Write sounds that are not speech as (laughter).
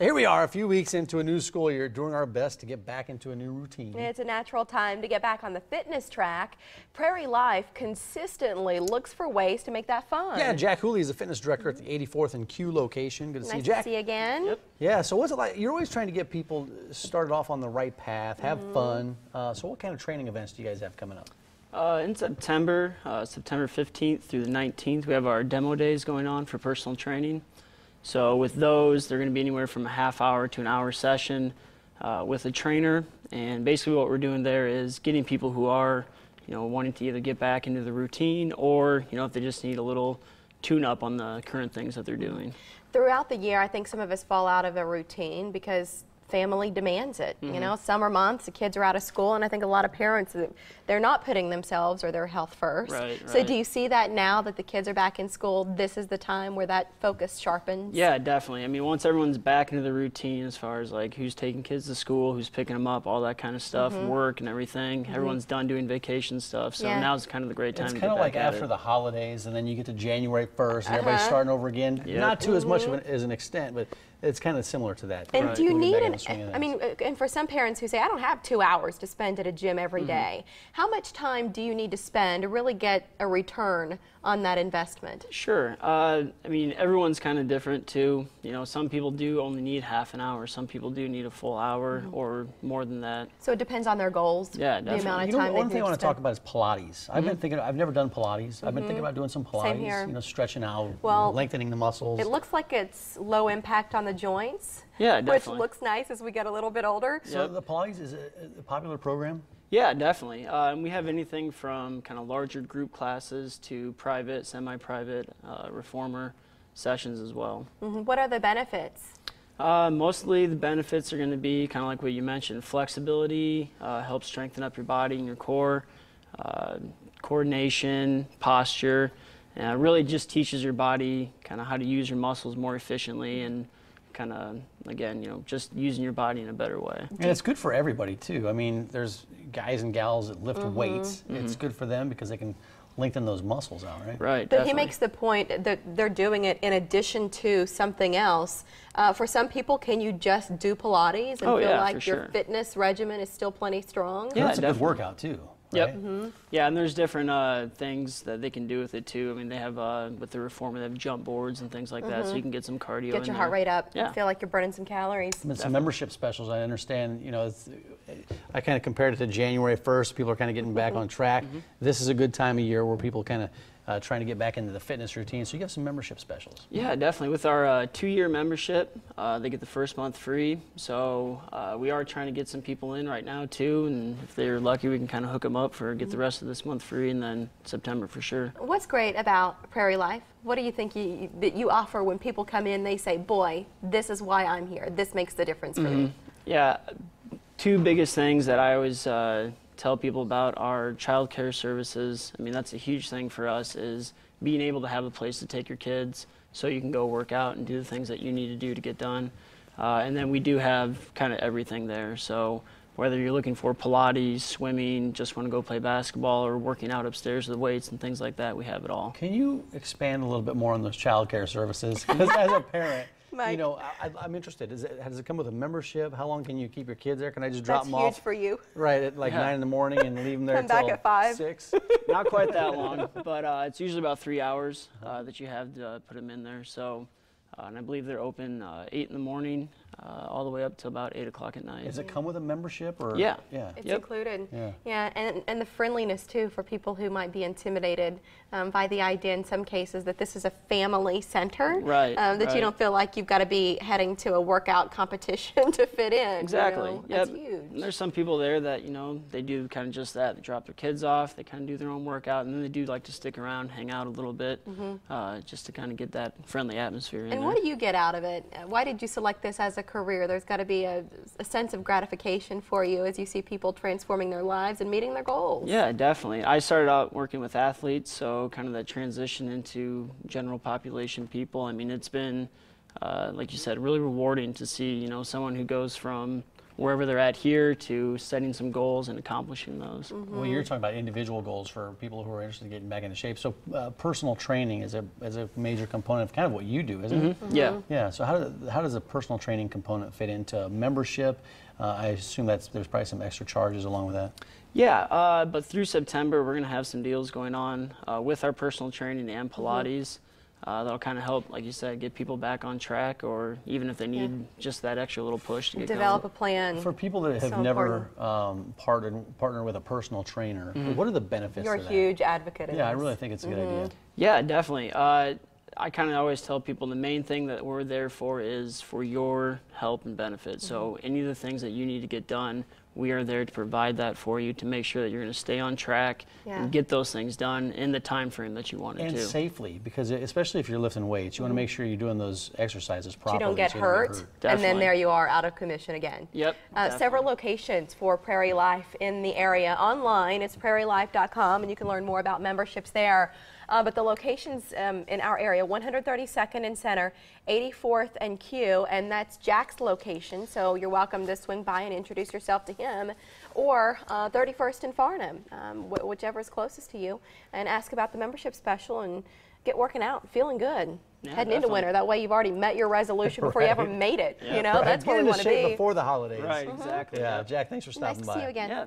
Here we are, a few weeks into a new school year, doing our best to get back into a new routine. It's a natural time to get back on the fitness track. Prairie Life consistently looks for ways to make that fun. Yeah, Jack Hooley is the fitness director at the 84th and Q location. Good to nice see you, Jack. to see you again. Yep. Yeah, so what's it like? You're always trying to get people started off on the right path, have Mm-hmm. fun. Uh, so what kind of training events do you guys have coming up? Uh, in September, uh, September 15th through the 19th, we have our demo days going on for personal training. So with those, they're going to be anywhere from a half hour to an hour session uh, with a trainer. And basically, what we're doing there is getting people who are, you know, wanting to either get back into the routine or, you know, if they just need a little tune-up on the current things that they're doing. Throughout the year, I think some of us fall out of a routine because family demands it. Mm-hmm. You know, summer months, the kids are out of school, and I think a lot of parents they're not putting themselves or their health first. Right, So, right. do you see that now that the kids are back in school? This is the time where that focus sharpens. Yeah, definitely. I mean, once everyone's back into the routine as far as like who's taking kids to school, who's picking them up, all that kind of stuff, work and everything, everyone's done doing vacation stuff. So Mm-hmm. Yeah. now's kind of the great time It's to kind of like after it. the holidays, and then you get to January 1st, and everybody's Uh-huh. starting over again. Yep. Not too as much of an, as an extent, but it's kind of similar to that. And Right. do you Moving need an? the swing of I mean, uh, and for some parents who say, "I don't have two hours to spend at a gym every Mm-hmm. day," how much time do you need to spend to really get a return on that investment? Sure. Uh, I mean, everyone's kind of different too. You know, some people do only need half an hour. Some people do need a full hour Mm-hmm. or more than that. So it depends on their goals. Yeah, the amount definitely. of You know, time one thing I want to talk about is Pilates. I've been thinking. I've never done Pilates. I've been thinking about doing some Pilates. here. You know, stretching out, you know, lengthening the muscles. It looks like it's low impact on the joints. Yeah, Which looks nice as we get a little bit older. so Yep. the Pilates is a, a popular program. Yeah, definitely. Uh, and we have anything from kind of larger group classes to private, semi-private, uh, reformer sessions as well. Mhm. What are the benefits? Uh, mostly the benefits are going to be kind of like what you mentioned flexibility, uh, helps strengthen up your body and your core, uh, coordination, posture, and it really just teaches your body kind of how to use your muscles more efficiently and kind of, again, you know, just using your body in a better way. And it's good for everybody too. I mean, there's guys and gals that lift weights. It's good for them because they can lengthen those muscles out, right? Right. But he makes the point that they're doing it in addition to something else. Uh, for some people, can you just do Pilates and Oh, feel yeah, like your sure. fitness regimen is still plenty strong? Yeah, That's a good workout too. Yep. right? Mm-hmm. Yeah, and there's different uh, things that they can do with it too. I mean, they have uh, with the reformer, they have jump boards and things like that, so you can get some cardio. Mm-hmm. Get in your there. heart rate up. Yeah. Feel like you're burning some calories. But some membership specials, I understand, you know, it's, I kind of compared it to January 1st. People are kind of getting back on track. This is a good time of year where people kind of uh, trying to get back into the fitness routine. So you have some membership specials. Yeah, definitely. With our uh, two-year membership, uh, they get the first month free. So uh, we are trying to get some people in right now too, and if they're lucky, we can kind of hook them up for get the rest of this month free, and then September for sure. What's great about Prairie Life? What do you think you, that you offer when people come in? They say, "Boy, this is why I'm here. This makes the difference for me." Yeah, two biggest things that I always uh, tell people about are childcare services. I mean, that's a huge thing for us is being able to have a place to take your kids so you can go work out and do the things that you need to do to get done. Uh, and then we do have kind of everything there. So whether you're looking for Pilates, swimming, just want to go play basketball, or working out upstairs with weights and things like that, we have it all. Can you expand a little bit more on those child care services? (laughs) Because as a parent, you know, I, I- I'm interested. Is it, does it come with a membership? How long can you keep your kids there? Can I just drop That's them huge off for you. right at like Yeah. nine in the morning and leave them there Come back at five. six? Not quite that long, but uh, it's usually about three hours uh, that you have to uh, put them in there. So, and I believe they're open uh, eight in the morning, uh, all the way up to about eight o'clock at night. Does it come with a membership or? Yeah. Yeah. It's Yep. included. Yeah. yeah, and, and the friendliness too for people who might be intimidated um, by the idea in some cases that this is a family center. Right, Um, that you don't feel like you've got to be heading to a workout competition (laughs) to fit in. you Exactly. know? Yep. That's huge. And there's some people there that you know they do kind of just that. They drop their kids off, they kind of do their own workout, and then they do like to stick around, hang out a little bit, uh, just to kind of get that friendly atmosphere in Mm-hmm. And what do you get out of it? Why did you select this as a career? There's got to be a, a sense of gratification for you as you see people transforming their lives and meeting their goals. Yeah, definitely. I started out working with athletes, so kind of that transition into general population people. I mean, it's been, uh, like you said, really rewarding to see, you know, someone who goes from wherever they're at here to setting some goals and accomplishing those. Well, you're talking about individual goals for people who are interested in getting back into shape. So, uh, personal training is a is a major component of kind of what you do, isn't it? Yeah. Yeah. So, how does how does a personal training component fit into membership? Uh, I assume that's there's probably some extra charges along with that. Yeah, uh, but through September, we're going to have some deals going on uh, with our personal training and Pilates. Uh, that'll kind of help, like you said, get people back on track, or even if they need just that extra little push to get Develop a plan. For people that have So never um, partnered partnered with a personal trainer, what are the benefits? You're a that? huge advocate of Yeah, I really think it's a good idea. Yeah, definitely. Uh, I kind of always tell people the main thing that we're there for is for your help and benefit. So any of the things that you need to get done, we are there to provide that for you to make sure that you're going to stay on track Yeah. and get those things done in the time frame that you want it And to. safely, because especially if you're lifting weights, you want to make sure you're doing those exercises So you properly. don't get so hurt, don't and then there you are out of commission again. Yep, Uh, several locations for Prairie Life in the area. Online, it's prairielife.com, and you can learn more about memberships there. Uh, but the locations um, in our area 132nd and Center, 84th and Q, and that's Jack's location. So you're welcome to swing by and introduce yourself to him. Or uh, 31st and Farnam, um, wh- whichever is closest to you, and ask about the membership special and get working out, feeling good. Yeah, Heading into winter, that way you've already met your resolution before you ever (laughs) made it. You know, Right, that's get where we into want to shape be. before the holidays. Right, exactly. Yeah, Jack, thanks for Nice stopping to by. see you again. Yeah,